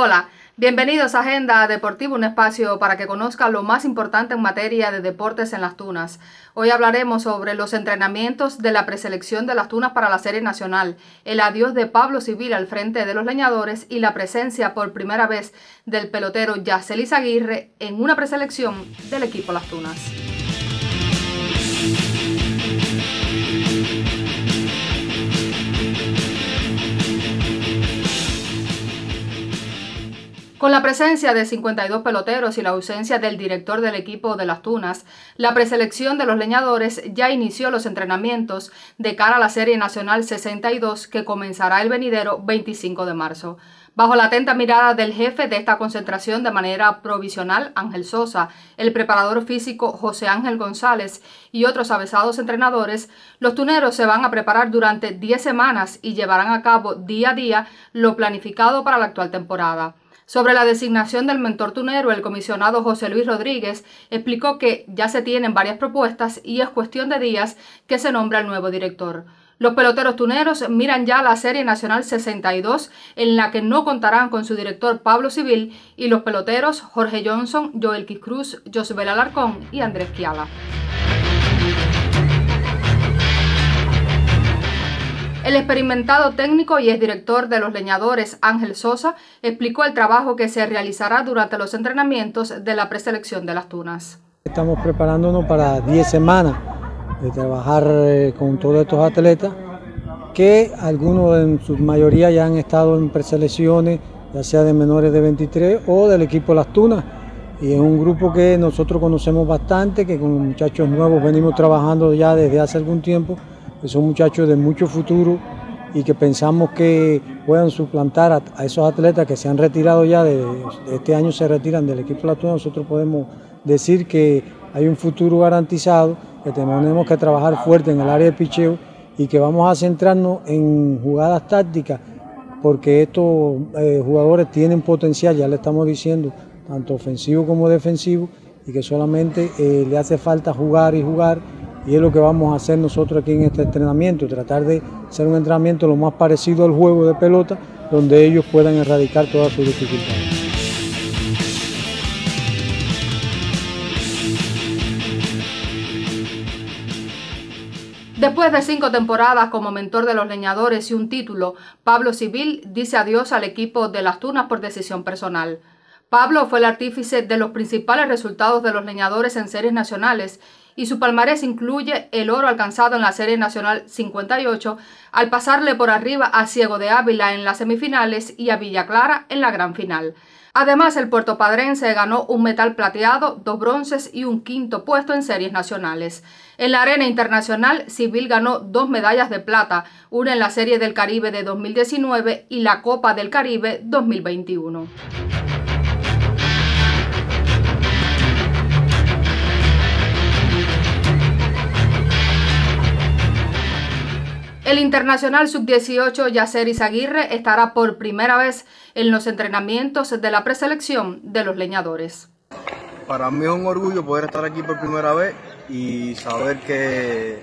Hola, bienvenidos a Agenda Deportiva, un espacio para que conozcan lo más importante en materia de deportes en las Tunas. Hoy hablaremos sobre los entrenamientos de la preselección de las Tunas para la Serie Nacional, el adiós de Pablo Civil al frente de los leñadores y la presencia por primera vez del pelotero Yacelis Aguirre en una preselección del equipo Las Tunas. Con la presencia de 52 peloteros y la ausencia del director del equipo de las Tunas, la preselección de los leñadores ya inició los entrenamientos de cara a la Serie Nacional 62 que comenzará el venidero 25 de marzo. Bajo la atenta mirada del jefe de esta concentración de manera provisional, Ángel Sosa, el preparador físico José Ángel González y otros avesados entrenadores, los tuneros se van a preparar durante 10 semanas y llevarán a cabo día a día lo planificado para la actual temporada. Sobre la designación del mentor tunero, el comisionado José Luis Rodríguez explicó que ya se tienen varias propuestas y es cuestión de días que se nombra el nuevo director. Los peloteros tuneros miran ya la Serie Nacional 62, en la que no contarán con su director Pablo Civil, y los peloteros Jorge Johnson, Joel Cruz, Josebel Alarcón y Andrés Kiala. El experimentado técnico y exdirector de los leñadores Ángel Sosa explicó el trabajo que se realizará durante los entrenamientos de la preselección de las tunas. Estamos preparándonos para 10 semanas de trabajar eh, con todos estos atletas que algunos en su mayoría ya han estado en preselecciones, ya sea de menores de 23 o del equipo Las Tunas. Y es un grupo que nosotros conocemos bastante, que con muchachos nuevos venimos trabajando ya desde hace algún tiempo que son muchachos de mucho futuro y que pensamos que puedan suplantar a, esos atletas que se han retirado ya, de, este año se retiran del equipo latino, nosotros podemos decir que hay un futuro garantizado, que tenemos que trabajar fuerte en el área de picheo y que vamos a centrarnos en jugadas tácticas, porque estos eh, jugadores tienen potencial, ya le estamos diciendo, tanto ofensivo como defensivo, y que solamente eh, le hace falta jugar y jugar y es lo que vamos a hacer nosotros aquí en este entrenamiento, tratar de hacer un entrenamiento lo más parecido al juego de pelota, donde ellos puedan erradicar todas sus dificultades. Después de cinco temporadas como mentor de los leñadores y un título, Pablo Civil dice adiós al equipo de las Tunas por decisión personal. Pablo fue el artífice de los principales resultados de los leñadores en series nacionales y su palmarés incluye el oro alcanzado en la Serie Nacional 58 al pasarle por arriba a Ciego de Ávila en las semifinales y a Villa Clara en la gran final. Además, el puertopadrense ganó un metal plateado, dos bronces y un quinto puesto en series nacionales. En la arena internacional, Civil ganó dos medallas de plata, una en la Serie del Caribe de 2019 y la Copa del Caribe 2021. El internacional sub-18 Yacer Izaguirre estará por primera vez en los entrenamientos de la preselección de los leñadores. Para mí es un orgullo poder estar aquí por primera vez y saber que,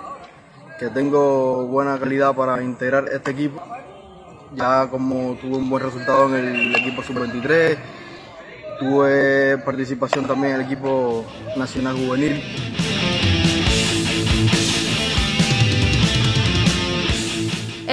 que tengo buena calidad para integrar este equipo. Ya como tuve un buen resultado en el equipo sub-23, tuve participación también en el equipo nacional juvenil.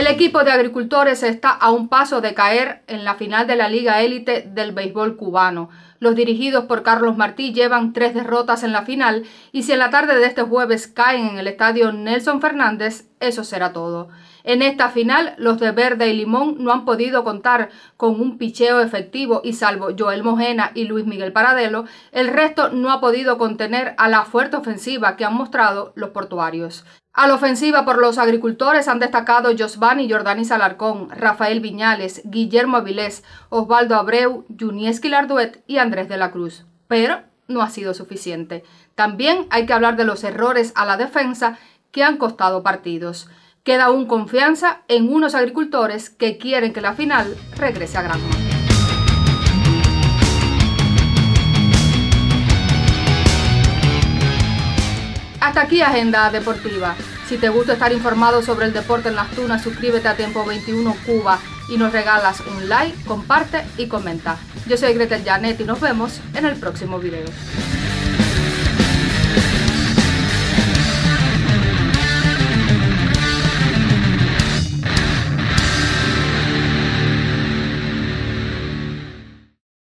El equipo de agricultores está a un paso de caer en la final de la Liga Élite del béisbol cubano. Los dirigidos por Carlos Martí llevan tres derrotas en la final y si en la tarde de este jueves caen en el estadio Nelson Fernández, eso será todo. En esta final, los de Verde y Limón no han podido contar con un picheo efectivo y salvo Joel Mojena y Luis Miguel Paradelo, el resto no ha podido contener a la fuerte ofensiva que han mostrado los portuarios. A la ofensiva por los agricultores han destacado Josvani Jordani Salarcón, Rafael Viñales, Guillermo Avilés, Osvaldo Abreu, Junieski Larduet y Andrés de la Cruz. Pero no ha sido suficiente. También hay que hablar de los errores a la defensa que han costado partidos. Queda aún confianza en unos agricultores que quieren que la final regrese a Granma. Aquí Agenda Deportiva. Si te gusta estar informado sobre el deporte en las tunas, suscríbete a Tiempo 21 Cuba y nos regalas un like, comparte y comenta. Yo soy Gretel Janet y nos vemos en el próximo video.